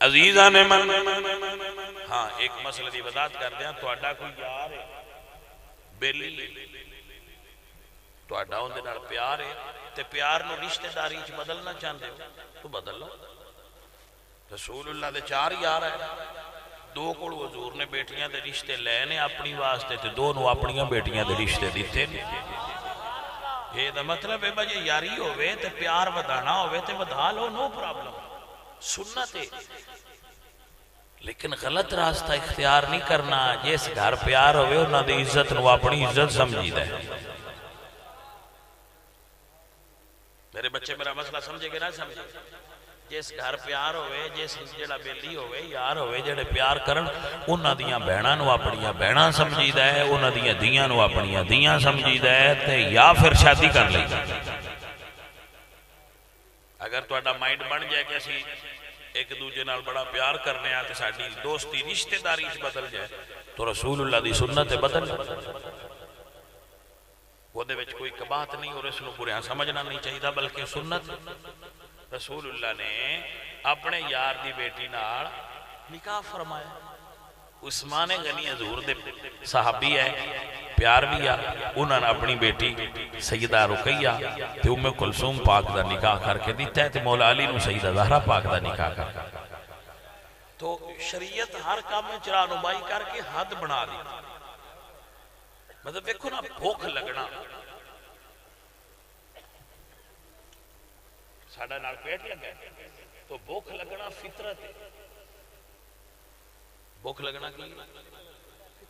ਅਜ਼ੀਜ਼ਾਂ ਨੇ ਮਨ ਹਾਂ ਇੱਕ ਮਸਲੇ ਦੀ ਵਜ਼ਾਹਤ ਕਰਦੇ ਹਾਂ ਤੁਹਾਡਾ ਕੋਈ ਯਾਰ ਹੈ ਬੇਲੀ ਤੁਹਾਡਾ ਉਹਦੇ ਨਾਲ ਪਿਆਰ ਹੈ ਤੇ ਪਿਆਰ ਨੂੰ ਰਿਸ਼ਤੇਦਾਰੀ ਚ ਬਦਲਣਾ ਚਾਹੁੰਦੇ ਹੋ ਤੂੰ ਬਦਲ ਲਓ ਰਸੂਲullah ਦੇ ਚਾਰ ਯਾਰ ਹੈ ਦੋ ਕੋਲ ਹਜ਼ੂਰ ਨੇ ਬੇਟੀਆਂ ਦੇ ਰਿਸ਼ਤੇ ਲਏ ਨੇ ਆਪਣੀ ਵਾਸਤੇ ਤੇ ਦੋ ਨੂੰ ਆਪਣੀਆਂ ਬੇਟੀਆਂ ਦੇ ਰਿਸ਼ਤੇ ਦਿੱਤੇ ਨੇ ਇਹ ਦਾ ਮਤਲਬ ਹੈ ਜੇ ਯਾਰੀ ਹੋਵੇ ਤੇ ਪਿਆਰ ਵਧਾਣਾ ਹੋਵੇ ਤੇ ਵਧਾ ਲਓ ਨੋ ਪ੍ਰੋਬਲਮ सुन्नत। है लेकिन गलत रास्ता इख्तियार नहीं करना। जिस घर प्यार होवे इज़्ज़त अपनी इज़्ज़त समझी दे मेरे बच्चे मेरा मसला समझे कि ना समझे? जिस घर प्यार हो जिस जेड़ा बेली होवे, यार होवे जेड़े प्यार करन, उन्हां दियाँ बहणां नु अपणियाँ बहणां समझीदा है, उन्हां दियाँ धीयां या फिर शादी कर लेई। ਅਗਰ ਤੁਹਾਡਾ ਮਾਈਂਡ ਬਣ ਜਾਏ ਕਿ ਅਸੀਂ ਇੱਕ ਦੂਜੇ ਨਾਲ ਬੜਾ ਪਿਆਰ ਕਰਨੇ ਆ ਤੇ ਸਾਡੀ ਦੋਸਤੀ ਰਿਸ਼ਤੇਦਾਰੀ ਚ ਬਦਲ ਜਾਏ ਤਾਂ ਰਸੂਲullah ਦੀ ਸੁਨਨਤ ਤੇ ਬਦਲ ਉਹਦੇ ਵਿੱਚ ਕੋਈ ਕਬਾਤ ਨਹੀਂ ਔਰ ਇਸ ਨੂੰ ਬੁਰਿਆਂ ਸਮਝਣਾ ਨਹੀਂ ਚਾਹੀਦਾ ਬਲਕਿ ਸੁਨਨਤ ਰਸੂਲullah ਨੇ ਆਪਣੇ ਯਾਰ ਦੀ ਬੇਟੀ ਨਾਲ ਨਿਕਾਹ ਫਰਮਾਇਆ ਉਸਮਾਨ ਗਨੀ ਹਜ਼ੂਰ ਦੇ ਸਾਹਬੀ ਹੈ प्यार भी आ, उन्होंने अपनी बेटी सईदा रुकैया तो उम्मे कुलसूम पाक का निकाह करके दिता है तो मौला अली सईदा जहरा पाक का निकाह करके तो शरीयत हर काम में करके हद बना दी। मतलब देखो ना, भुख लगना। साडा पेट लगा तो भुख लगना फितरत भुख लगना की?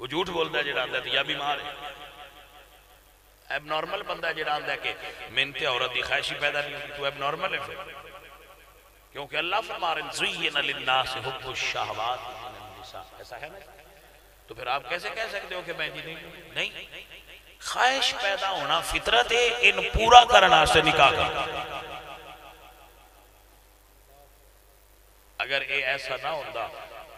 ਉਹ ਝੂਠ ਬੋਲਦਾ ਜਿਹੜਾ ਆਂਦਾ ਤੇ ਜਾਂ ਬਿਮਾਰ ਹੈ ਐਬਨੋਰਮਲ ਬੰਦਾ ਜਿਹੜਾ ਆਂਦਾ ਕਿ ਮੈਨੂੰ ਤੇ ਔਰਤ ਦੀ ਖਾਹਿਸ਼ ਹੀ ਪੈਦਾ ਨਹੀਂ ਹੁੰਦੀ ਤੂੰ ਐਬਨੋਰਮਲ ਹੈ ਫਿਰ क्योंकि अल्लाह फरमा रहे ज़ुय्यिन लिन्नास हुब्बु शहवात मिनन निसा ऐसा है ना तो फिर आप कैसे कह सकते हो कि मैं जी नहीं नहीं ख्वाहिश पैदा होना फितरत है इन पूरा करना से निकाह कर अगर ये ऐसा ना होता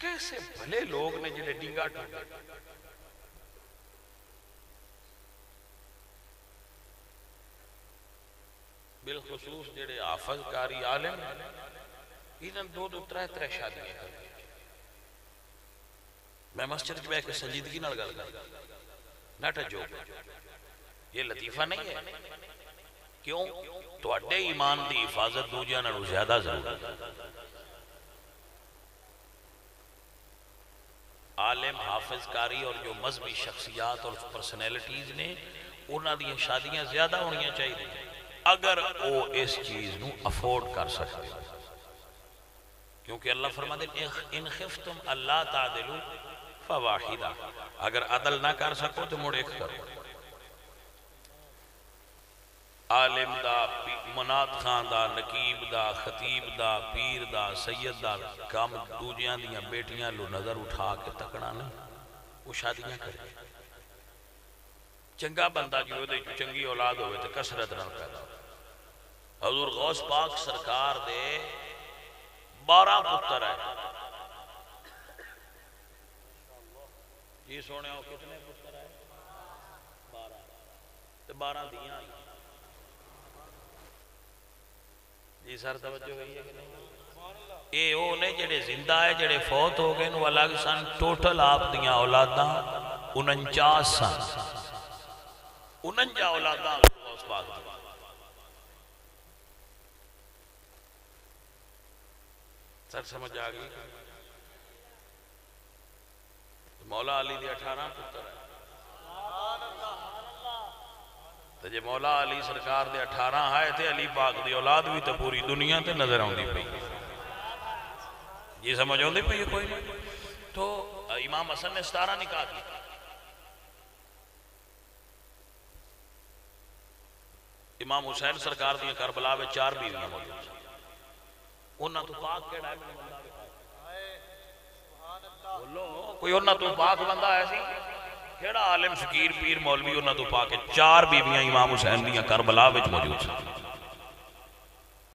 कैसे भले लोग ने जिन्हें डिंगा ढूंढा। बिलखसूस जेडे आफज आलम इन्हें दो दो त्रै त्रै शादियाँ कर मैं मस्जिद बह के संजीदगी गल कर नाटा जो ये लतीफा नहीं है। क्यों? तो थोड़े ईमान की हिफाजत दूजा ज़्यादा ज़रूरी है। आलिम हाफिज कारी और जो मजहबी शख्सियात और परसनैलिटीज ने उन्होंने शादियाँ ज़्यादा होनी चाहिए अगर वो इस चीज़ को अफोर्ड कर सकते क्योंकि अल्लाह फरमाते इन खिफ तुम अल्लाह तादिलू फवाहिदा। अगर अदल ना कर सको तो मुड़ एक करो। आलिम दा मनात खान दा, नकीब का खतीब दा, पीर का सैयद दा काम दूजिया दियाँ बेटियाँ नज़र उठा के तकना नहीं वो शादियाँ करे। चंगा बंदा जी वो चंगी औलाद हो कसरत ना पैदा हजूर गौस पाक सरकार दे बारह पुत्र है। जी कितने पुत्र है? बारह। बारह दियाँ ਦੀਆਂ ਜੀ ਸਰ ਤਵੱਜੋ ਗਈ ਹੈ ਕਿ ਨਹੀਂ ਇਹ ਉਹ ਨੇ ਜਿਹੜੇ ਜ਼ਿੰਦਾ ਹੈ ਜਿਹੜੇ ਫੌਤ ਹੋ ਗਏ ਨੂੰ ਅਲੱਗ ਸਨ ਟੋਟਲ ਆਪ ਦੀਆਂ ਔਲਾਦਾਂ 49 ਸਨ 49 ਔਲਾਦਾਂ ਉਸ ਪਾਕ ਦੀਆਂ सर समझ आ गई मौला अली के अठारह पुत्र है मौला अली सरकार के अठारह है तो अली पाक की औलाद भी तो पूरी दुनिया से नज़र आती पई। जी समझ आती पई कोई? नहीं तो इमाम हसन ने सतारा निकाह किया इमाम हुसैन सरकार दी करबला में चार बीवियाँ मौजूद उन्होंने तो पाक केड़ा कोई उन्होंने तो पाक बंदा है सी केड़ा आलिम, शकीर, पीर, मौलवी उन्होंने ਪਾ ਕੇ चार ਬੀਬੀਆਂ इमाम हुसैन ਦੀਆਂ ਕਰਬਲਾ ਵਿੱਚ मौजूद सी